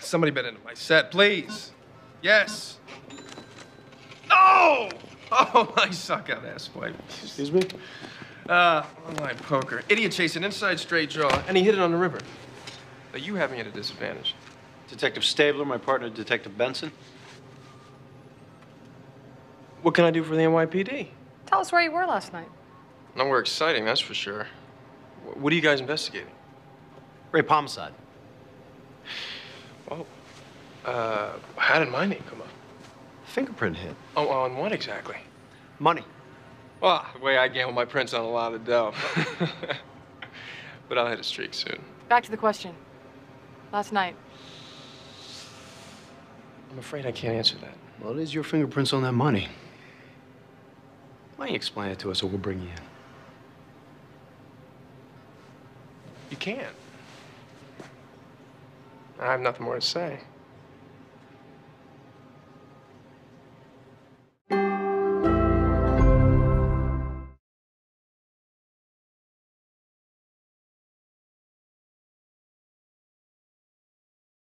somebody been into my set, please. Yes. No! Oh, I suck at ass wipe. Excuse me? Uh, online poker. Idiot chasing inside straight draw, and he hit it on the river. Now you have me at a disadvantage. Detective Stabler, my partner, Detective Benson. What can I do for the NYPD? Tell us where you were last night. Nowhere exciting, that's for sure. What are you guys investigating? Rape homicide. Oh, uh, how did my name come up? Fingerprint hit. Oh, on what exactly? Money. Well, the way I gamble my prints on a lot of dough. but I'll hit a streak soon. Back to the question. Last night. I'm afraid I can't answer that. Well, it is your fingerprints on that money. Why don't you explain it to us or we'll bring you in? You can't. I have nothing more to say.